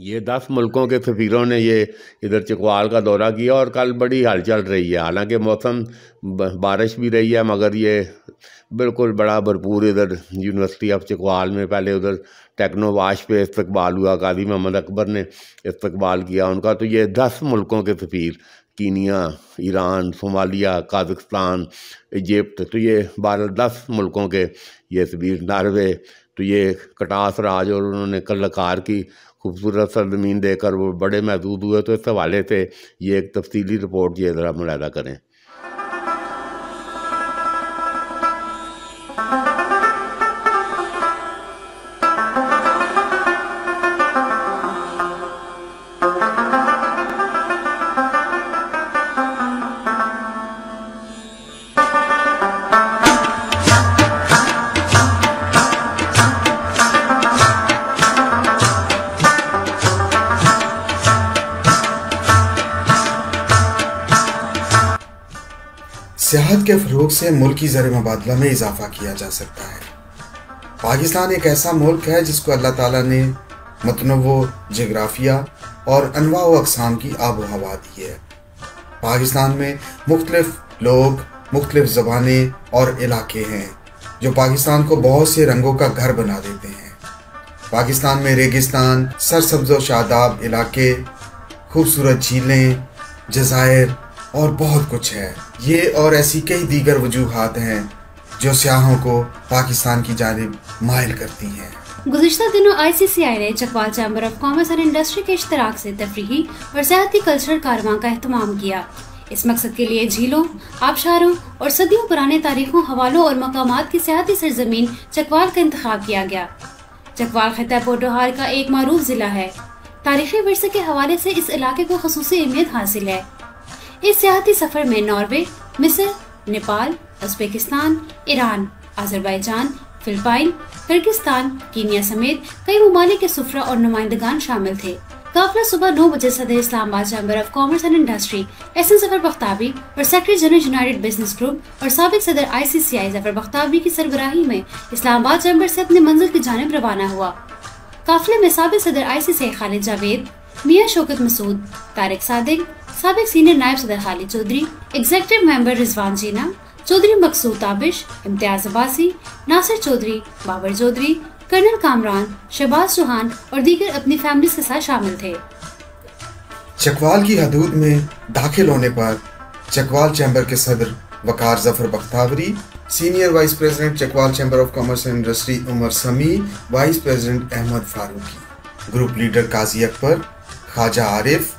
ये दस मुल्कों के सफ़ीरों ने ये इधर चकवाल का दौरा किया और कल बड़ी हलचल रही है। हालाँकि मौसम बारिश भी रही है, मगर ये बिल्कुल बड़ा भरपूर इधर यूनिवर्सिटी ऑफ़ चकवाल में पहले उधर टेक्नो वाश पे इस्तकबाल हुआ। कादी मोहम्मद अकबर ने इस्तकबाल किया उनका। तो ये दस मुल्कों के सफ़ीर, Kenya, Iran, Somalia Kazakhstan Egypt तो ये बारह दस मुल्कों के ये सफ़ीर। नारवे तो ये कटास राज और उन्होंने कल्लकार की खूबसूरत सरजमीन देकर वो बड़े महदूद हुए तो इस हवाले से ये एक तफसीली रिपोर्ट ये ज़रा मुलादा करें। सियाहत के फ़रोग से मुल्क मुल्की ज़र मुबादला में इजाफा किया जा सकता है। पाकिस्तान एक ऐसा मुल्क है जिसको अल्लाह ताला ने मतनव जग्राफिया और अनवा अकसाम की आब हवा दी है। पाकिस्तान में मुख्तलिफ़ लोग, मुख्तलिफ़ ज़बानें और इलाके हैं जो पाकिस्तान को बहुत से रंगों का घर बना देते हैं। पाकिस्तान में रेगिस्तान, सरसब्ज शादाब इलाके, खूबसूरत झीलें, जजायर और बहुत कुछ है। ये और ऐसी कई दीगर वजूहत हैं, जो सियाहों को पाकिस्तान की जानब मायल करती हैं। गुजशत दिनों आई सी सी आई ने Chakwal chamber of commerce and industry के इश्तराक से तफरी और सियाती कल्चरल कारवां का अहतमाम किया। इस मकसद के लिए झीलों, आबशारों और सदियों पुराने तारीखों, हवालों और मकाम की सियाती सरजमीन चकवाल का इंतखब किया गया। चकवाल खत्ता पोटोहार का एक मरूफ जिला है। तारीखी वर्षे के हवाले से इस इलाके को खसूसी अहमियत हासिल है। इस सियाती सफ़र में नॉर्वे, मिस्र, Nepal, Uzbekistan, Iran, Azerbaijan, Philippines, Kyrgyzstan, Kenya समेत कई ममालिक के सुफरा और नुमाइंदगान शामिल थे। काफिला सुबह नौ बजे सदर Islamabad chamber of commerce and industry S N Zafar Bakhtabi और secretary general united business group और सबक सदर आई सी ज़फ़र बख्ताबी की सरबराही में इस्लामाबाद चैम्बर से अपने मंजिल की जानब रवाना हुआ। काफिले में सबक सदर आई सी सी आई खालिद जावेद मियाँ शौकत मसूद, तारिक सादिक, सबक सीनियर नायब सदर Khalid Chaudhry executive member Rizwan Jeena, Chaudhry Maqsood Tabish, Imtiaz Abbasi, Nasir Chaudhry, Babar Chaudhry, colonel Kamran, Shahbaz Chauhan और दीगर अपनी फैमिली के साथ शामिल थे। चकवाल की हदूद में दाखिल होने पर चकवाल चैम्बर के सदर Waqar Zafar Bakhtawari senior vice president Chakwal chamber of commerce and industry Umar Sami vice president Ahmed Farooqui. Group leader Qazi Akbar Khawaja Arif,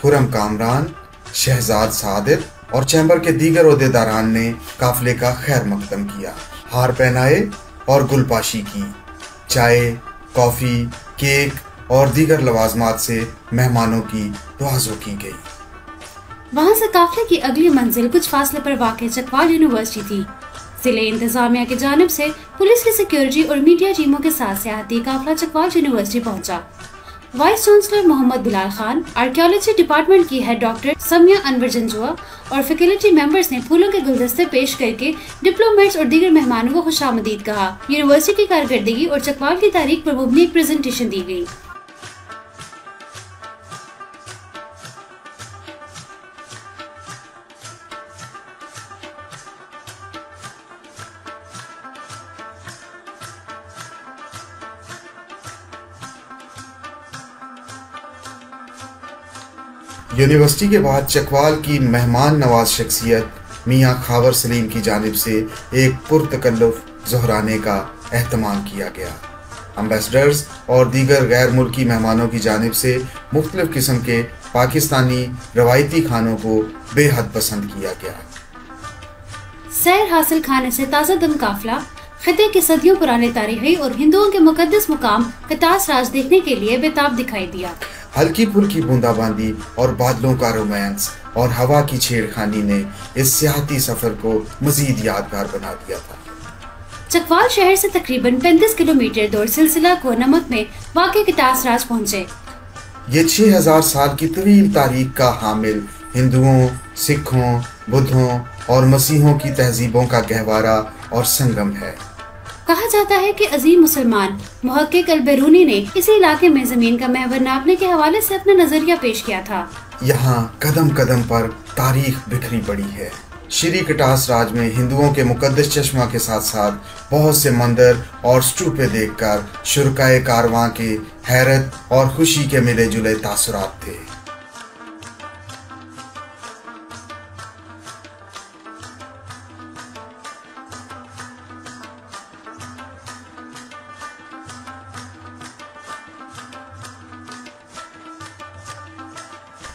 Khurram Kamran, Shahzad Sadir और चैम्बर के दीगर अहदेदारान ने काफिले का खैर मकदम किया। हार पहनाए और गुलपाशी की। चाय, कॉफ़ी, केक और दीगर लवाजमात से मेहमानों की तोज़ो की गई। वहाँ से काफिले की अगली मंजिल कुछ फासले पर वाक़ चकवाल यूनिवर्सिटी थी। ज़िले इंतजामिया की जानब से पुलिस की सिक्योरिटी और मीडिया टीमों के साथ सियाती काफिला चकवाल यूनिवर्सिटी पहुँचा। Vice chancellor Mohammad Bilal Khan archaeology department की हेड डॉक्टर समिया अनवर जंजुआ और फैकल्टी मेंबर्स ने फूलों के गुलदस्ते पेश करके डिप्लोमेट्स और दीगर मेहमानों को खुशामदीद कहा। यूनिवर्सिटी की कारकर्दगी और चकवाल की तारीख पर मुबनी प्रेजेंटेशन दी गई। यूनिवर्सिटी के बाद चकवाल की मेहमान नवाज़ शख्सियत, मियाँ खावर सलीम की जानब से एक पुरतकल्लुफ जहराने का अहतमाम किया गया। अम्बेसडर्स और दीगर गैर मुल्की मेहमानों की जानब से मुख्तलिफ़ किस्म के पाकिस्तानी रवायती खानों को बेहद पसंद किया गया। सैर हासिल खाने से ताज़ा दम काफिला, खत्े के सदियों पुराने तारीखी और हिंदुओं के मुकदस मुकाम कतास राज देखने के लिए बेताब दिखाई दिया। हल्की फुल्की बूंदाबांदी और बादलों का रोमांस और हवा की छेड़खानी ने इस सियाती सफ़र को मजीद यादगार बना दिया था। चकवाल शहर से तकरीबन 35 किलोमीटर दूर सिलसिला को नमक में वाकई कितास राज पहुँचे। ये 6000 साल की तवील तारीख का हामिल हिंदुओं सिखों बुद्धों और मसीहों की तहजीबों का गहवारा और संगम है। कहा जाता है कि अजीम मुसलमान, महक्क अल बैरूनी ने इसी इलाके में ज़मीन का महवर नापने के हवाले से अपना नज़रिया पेश किया था। यहाँ कदम कदम पर तारीख बिखरी पड़ी है। श्री कटास राज में हिंदुओं के मुकद्दस चश्मा के साथ साथ बहुत से मंदिर और स्टूपे देखकर शुरकाए कारवां के हैरत और खुशी के मिले जुले तासुरात थे।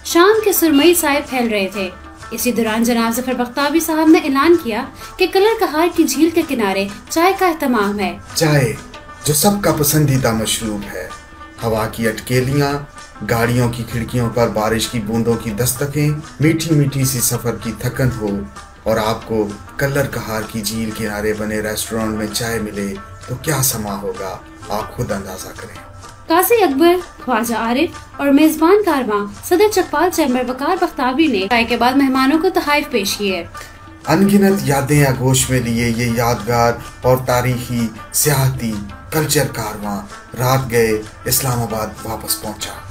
शाम के सुरमई साहिब फैल रहे थे। इसी दौरान जनाब ज़फ़र बख्ताबी साहब ने ऐलान किया कि कलर कहार की झील के किनारे चाय का एहतमाम है। चाय, जो सबका पसंदीदा मशरूब है। हवा की अटकेलियाँ, गाड़ियों की खिड़कियों पर बारिश की बूंदों की दस्तकें मीठी मीठी सी सफ़र की थकन हो, और आपको कलर कहार की झील किनारे बने रेस्टोरेंट में चाय मिले तो क्या समा होगा? आप खुद अंदाज़ा करें। काजी अकबर, ख्वाजा आरिफ और मेजबान कारवा सदर चकपाल चैम्बर वकार बख्तावी ने चाय के बाद मेहमानों को तहफ पेश किए अनगिनत यादें आगोश में लिए ये यादगार और तारीखी सियाती कल्चर कारवा। रात गए, इस्लामाबाद वापस पहुँचा।